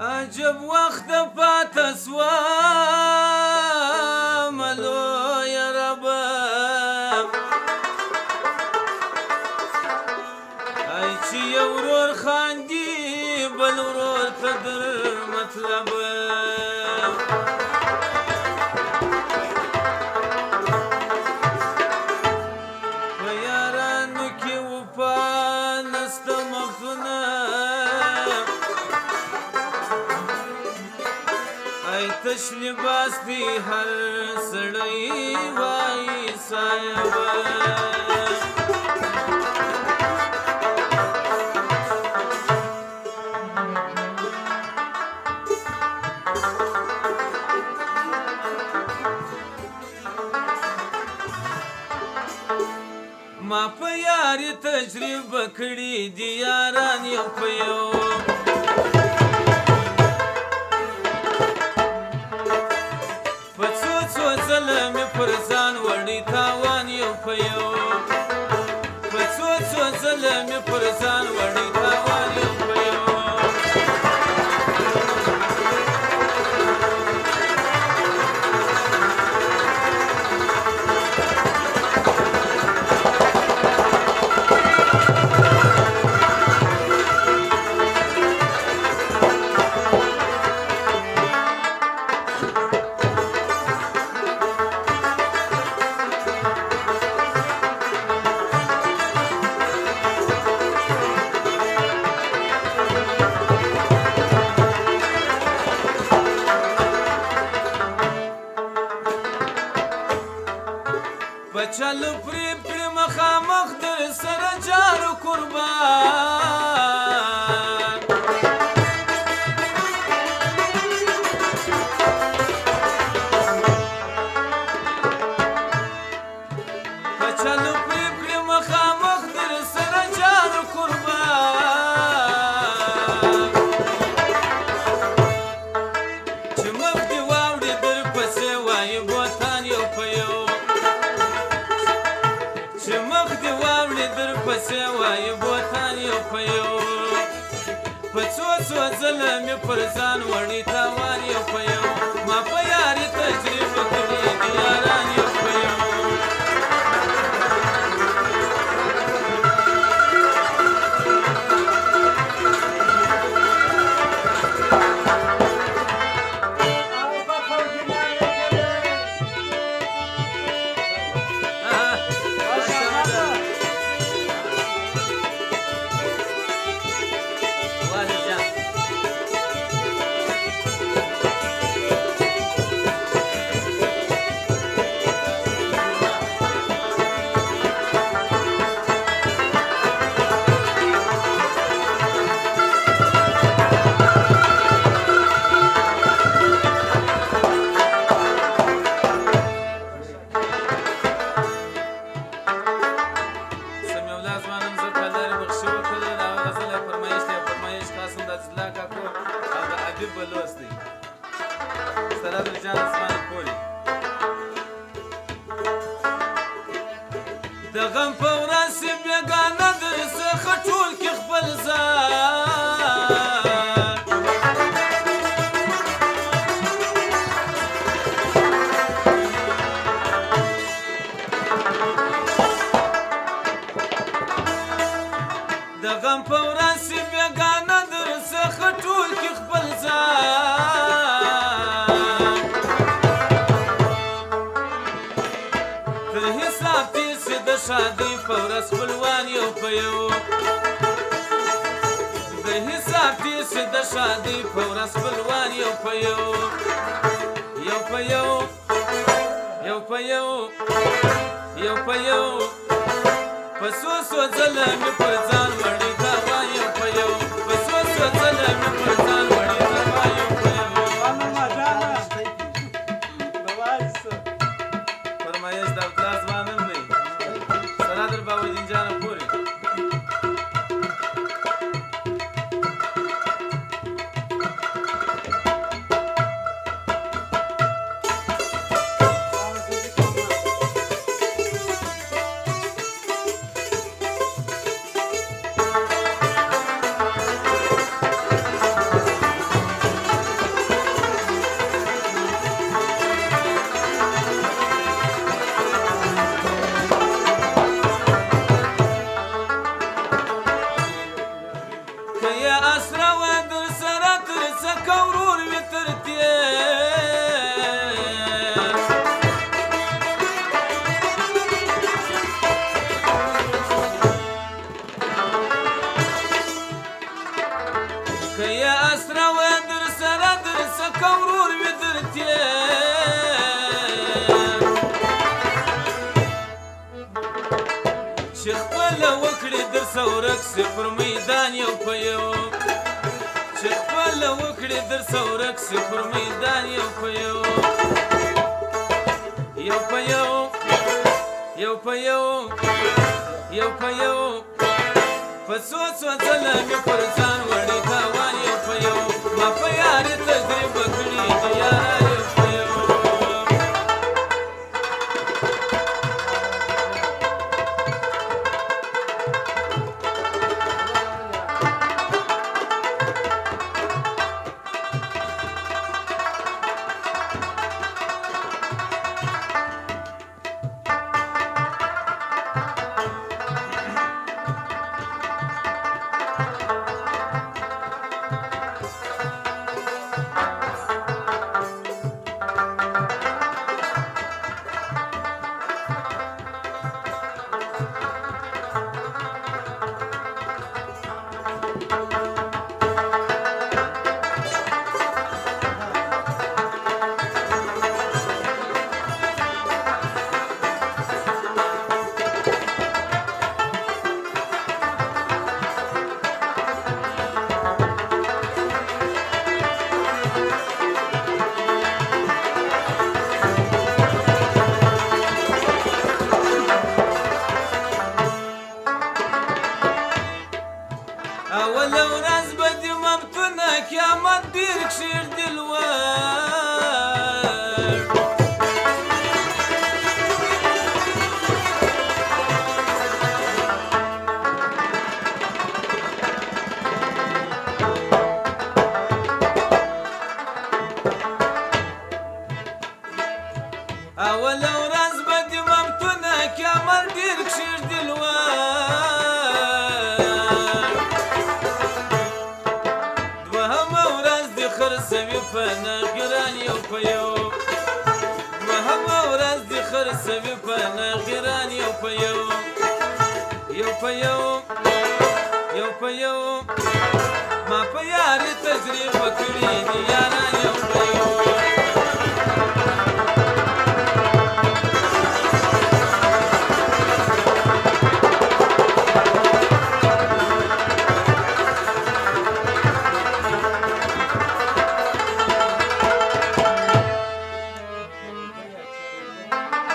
عجب وخت پات سوا ملو یا رب ای چې ورور خاندي بل ورور تدر مطلب تش لباس دی هر سړی وای سایه ما په یاري تجربه کړې دي یاران یو په یو خراسان وړی تاوان یو په یو په څو څو ځله مې خراسان وړی تاوان پچل پری پری مخامخ در سر جارو قربان وخت دی واوړې در پسې وایي بوتان یو په یو په څو څو ځله مې پر ځان وړي تاوان یو په یو ما په یاري تجربه کړې دي یاران بلوستي سلام رجال اسمان الكولي د غم په یو د حساب تیس د شادي په ورځ بلوان یو په یو یو په یو یو په یو یو په یو په سو سو ځله مې په ځان مړ کورور ودرتین شیخ پلا وکړي در سورک سي پر میدان یو پيو شیخ پلا وکړي در سورک سي پر میدان یو پيو یو پيو یو پيو یو پيو پسو سو ځله مې پر ځان وړي تا وایو پيو ما په یاري اول ورځ به دې ممتونه کمر ډېر کښېږدي دوهمه ورځ دې خرڅوي په نغران یو په یو دوهمه ورځ دې خرڅوي په نغران یو په یو یو په یو یو په یو ما په یاري تجربه کړې دي یاران یو په یو Thank you.